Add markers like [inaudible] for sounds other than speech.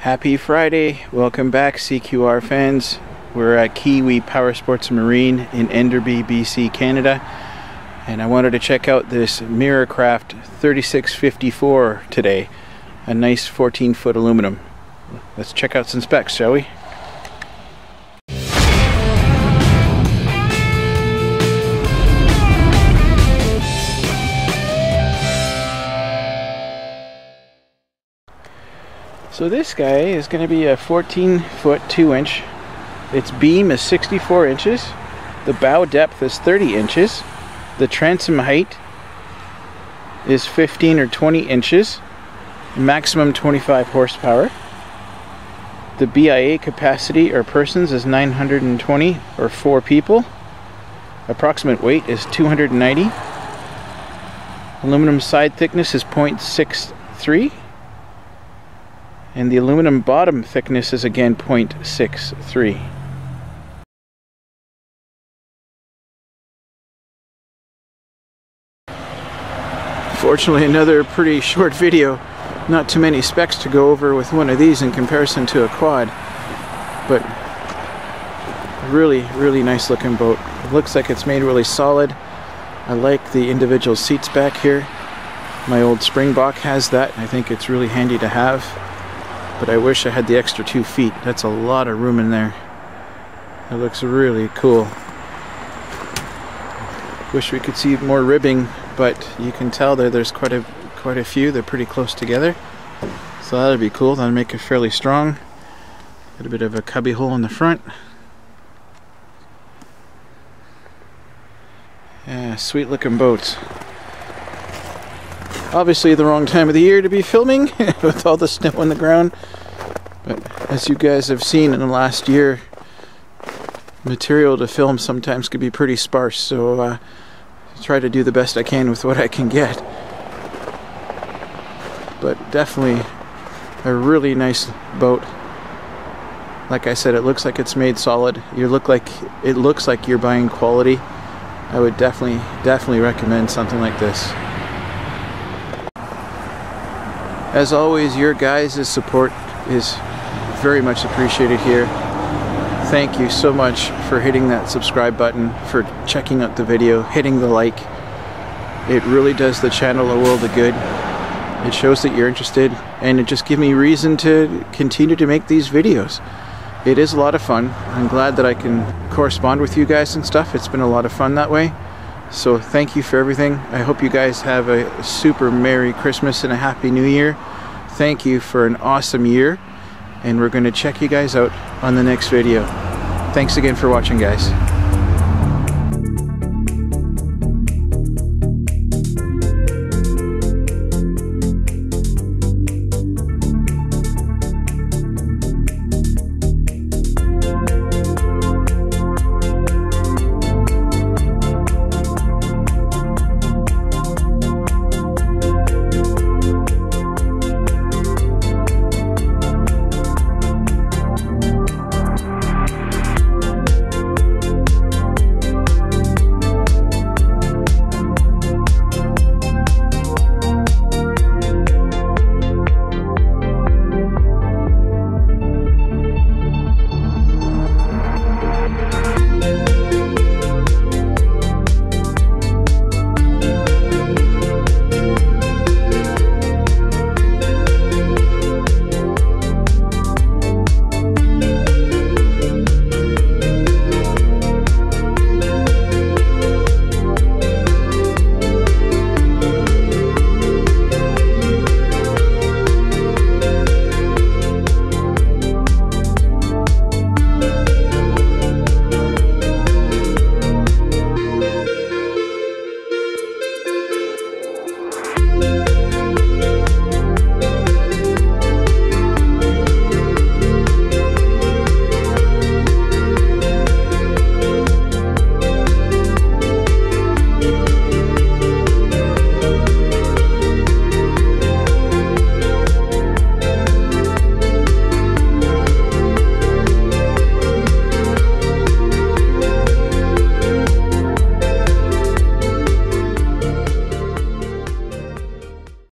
Happy Friday. Welcome back, CQR fans. We're at Kiwi Power Sports Marine in Enderby, BC, Canada. And I wanted to check out this Mirrocraft 3654 today. A nice 14 foot aluminum. Let's check out some specs, shall we? So this guy is going to be a 14 foot 2 inch. Its beam is 64 inches. The bow depth is 30 inches. The transom height is 15 or 20 inches. Maximum 25 horsepower. The BIA capacity or persons is 920 or 4 people. Approximate weight is 290. Aluminum side thickness is 0.63 and the aluminum bottom thickness is again 0.63. Fortunately another pretty short video, not too many specs to go over with one of these in comparison to a quad, but really really nice looking boat. It looks like it's made really solid. I like the individual seats back here. My old Springbok has that. I think it's really handy to have but I wish I had the extra two feet. That's a lot of room in there. It looks really cool. Wish we could see more ribbing, but you can tell there there's quite a quite a few. They're pretty close together. So that'd be cool. That'll make it fairly strong. Got a bit of a cubby hole in the front. Yeah, sweet looking boats. Obviously the wrong time of the year to be filming [laughs] with all the snow on the ground. But as you guys have seen in the last year, material to film sometimes can be pretty sparse. So uh, try to do the best I can with what I can get. But definitely a really nice boat. Like I said, it looks like it's made solid. You look like it looks like you're buying quality. I would definitely definitely recommend something like this. As always, your guys' support is very much appreciated here. Thank you so much for hitting that subscribe button, for checking out the video, hitting the like. It really does the channel a world of good. It shows that you're interested and it just gives me reason to continue to make these videos. It is a lot of fun. I'm glad that I can correspond with you guys and stuff. It's been a lot of fun that way. So thank you for everything. I hope you guys have a super Merry Christmas and a Happy New Year. Thank you for an awesome year. And we're going to check you guys out on the next video. Thanks again for watching, guys.